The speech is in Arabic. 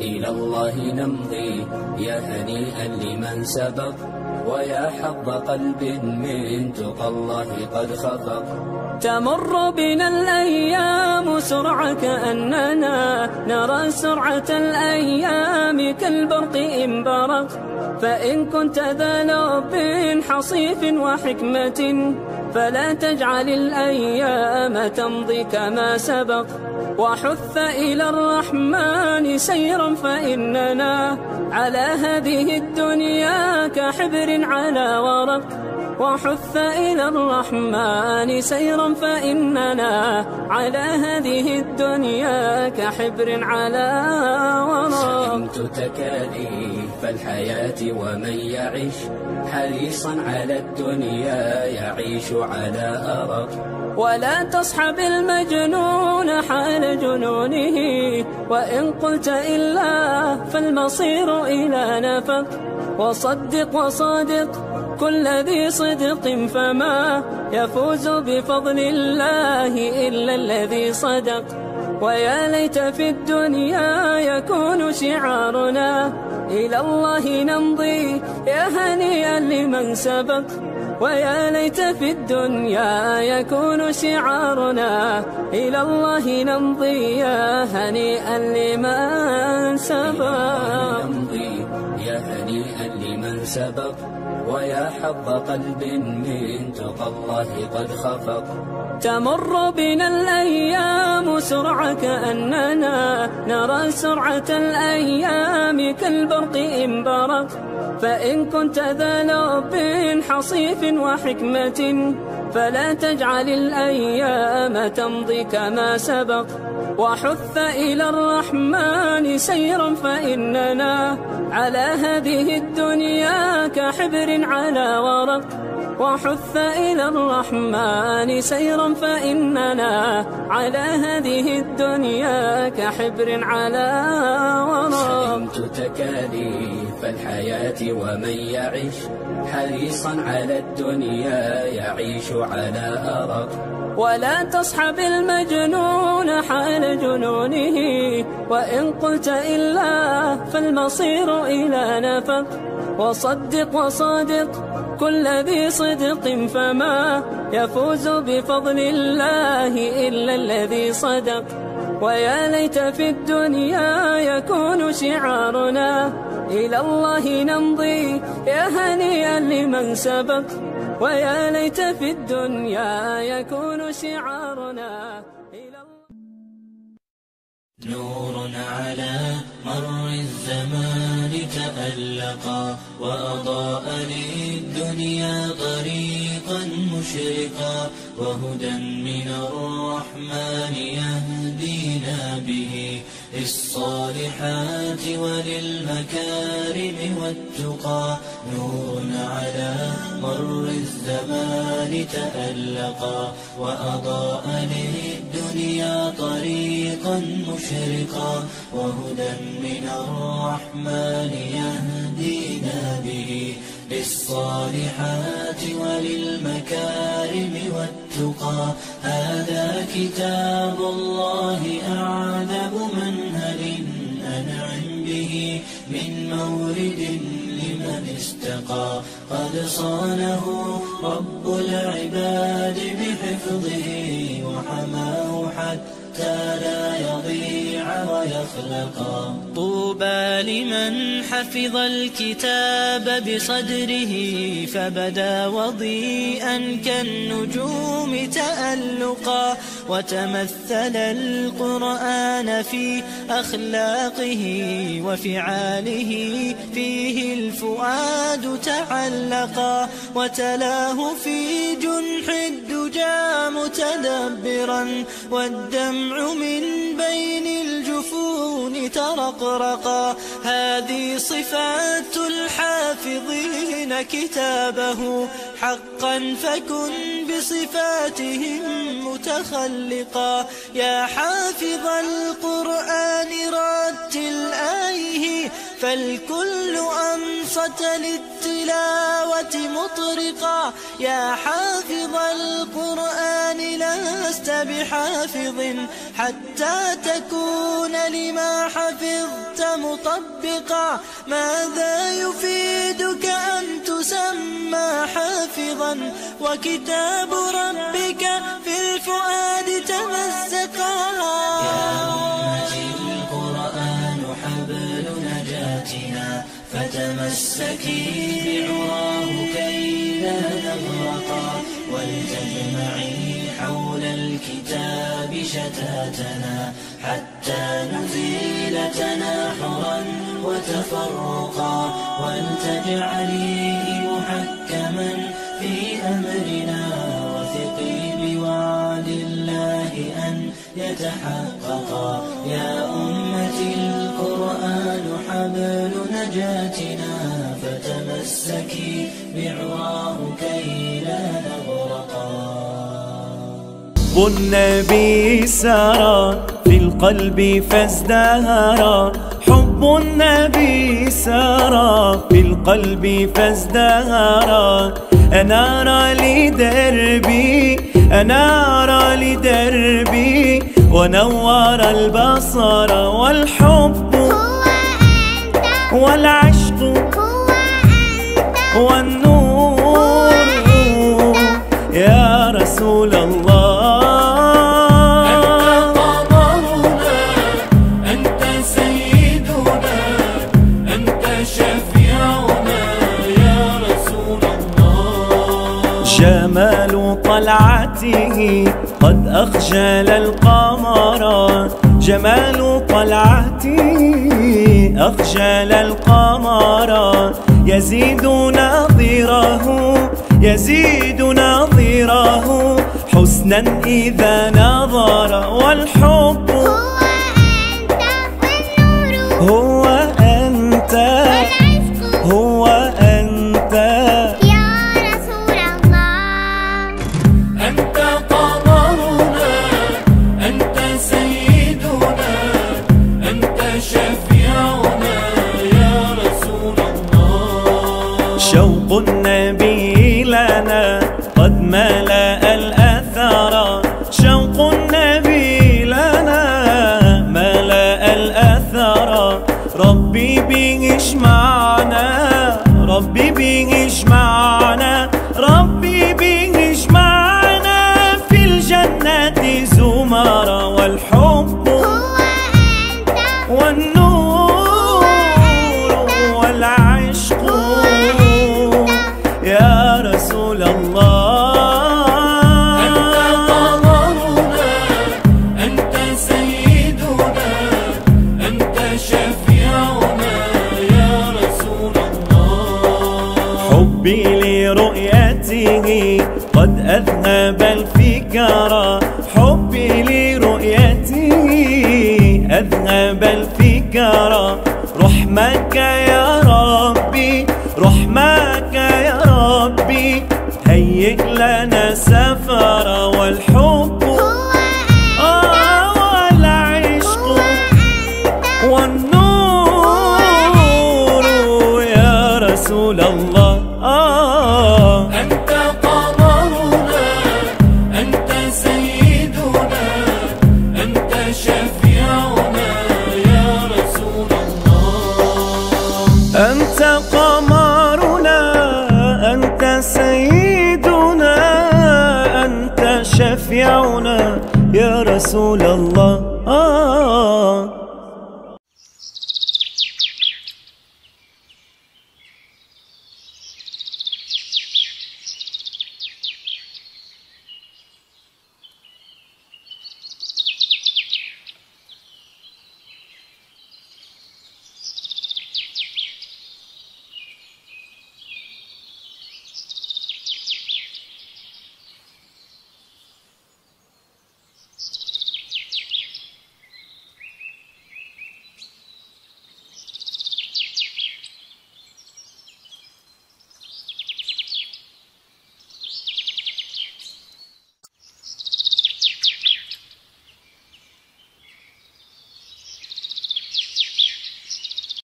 إلى الله نمضي. يا هنيئا لمن سبق ويا حظ قلب من تقى. الله قد خفق. تمر بنا الأيام سرعة كأننا نرى سرعة الأيام كالبرق إن برق. فإن كنت ذا لب حصيف وحكمة فلا تجعل الأيام تمضي كما سبق. وحث إلى الرحمن سيرا فإننا على هذه الدنيا كحبر على ورق. وحث إلى الرحمن سيرا فإننا على هذه الدنيا كحبر على ورق. فهمت تكاليف الحياة ومن يعيش حريصا على الدنيا يعيش على أرق ولا تصحب المجنون حال جنونه وإن قلت إلا فالمصير إلى نفق. وصدق وصادق كل ذي صدق فما يفوز بفضل الله إلا الذي صدق. ويا ليت في الدنيا يكون شعارنا إلى الله نمضي. يا هنيئا لمن سبق ويا ليت في الدنيا يكون شعارنا إلى الله نمضي. يا هنيئا لمن سبق. هنيئا لمن سبق ويا حظ قلب من تقى الله قد خفق. تمر بنا الأيام سرعة كأننا نرى سرعة الأيام كالبرق إن برق. فإن كنت ذا لب حصيف وحكمة فلا تجعل الأيام تمضي كما سبق. وحث إلى الرحمن سيرا فإننا على هذه الدنيا كحبر على ورق. وحث إلى الرحمن سيرا فإننا على هذه الدنيا كحبر على ورق. فهمت تكاليف الحياة ومن يعيش حريصا على الدنيا يعيش على أرق ولا تصحب المجنون حال جنونه وإن قلت إلا فالمصير إلى نفق. وصدق وصادق كل ذي صدق فما يفوز بفضل الله إلا الذي صدق. ويا ليت في الدنيا يكون شعارنا إلى الله نمضي. يا هنيئا لمن سبق ويا ليت في الدنيا يكون شعارنا. نور على مر الزمان تألقا وأضاء للدنيا طريقا مشرقا وهدى من الرحمن يهدينا به للصالحات وللمكارم والتقى. نور على الزمان تألقا وأضاء للدنيا طريقا مشرقا وهدى من الرحمن يهدينا به للصالحات وللمكارم والتقى. هذا كتاب الله أعذب منهل أنعم به من مورد لمن استقى قد صانه رب العباد بحفظه وحماه حتى لا يضيع. ويخلقا. طوبى لمن حفظ الكتاب بصدره فبدا وضيئا كالنجوم تألقا. وتمثل القرآن في أخلاقه وفعاله فيه الفؤاد تعلقا. وتلاه في جنح متدبرا والدمع من بين الجفون ترقرقا هذه صفات الحافظين كتابه. حقا فكن بصفاتهم متخلقا. يا حافظ القرآن رتل آيه فالكل أنصت للتلاوة مطرقا. يا حافظ لست بحافظ حتى تكون لما حفظت مطبقا. ماذا يفيدك أن تسمى حافظا؟ وكتاب ربك في الفؤاد تمزقا. يا أمتي القرآن حبل نجاتنا فتمسكي بعراه كي لا نغرقا ولتجمعي شتاتنا حتى نزيل تناحرا وتفرقا. ولتجعليه محكما في أمرنا وثقي بوعد الله أن يتحققا. يا أمتي القرآن حبل نجاتنا فتمسكي بعراه كي لا نغرقا النبي سارا في القلب فازدهرا. حب النبي سارا في القلب فازدهرا. أنار لدربي أنار لدربي ونور البصر والحب هو أنت والعشق هو أنت. طلعته. قد أخجل القمر جمال طلعته. أخجل القمر يزيد نظيره يزيد نظيره حسنا إذا نظر والحب النبي لنا قد ملأ لرؤيته قد أذهب الفكرة حبي لرؤيته أذهب الفكرة رحمك يا ربي رحمك يا ربي. هيئ لنا سفر والحب. هو آه والعشق والنور يا رسول الله. آه. شفيعنا يا رسول الله. آه.